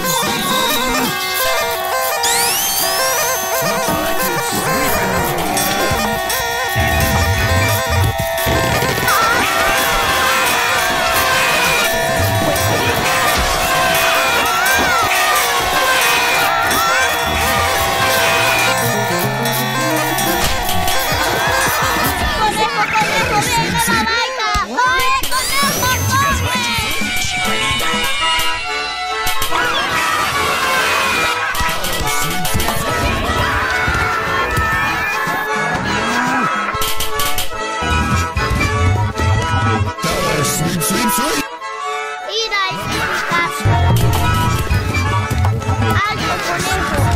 Come on. Thank you.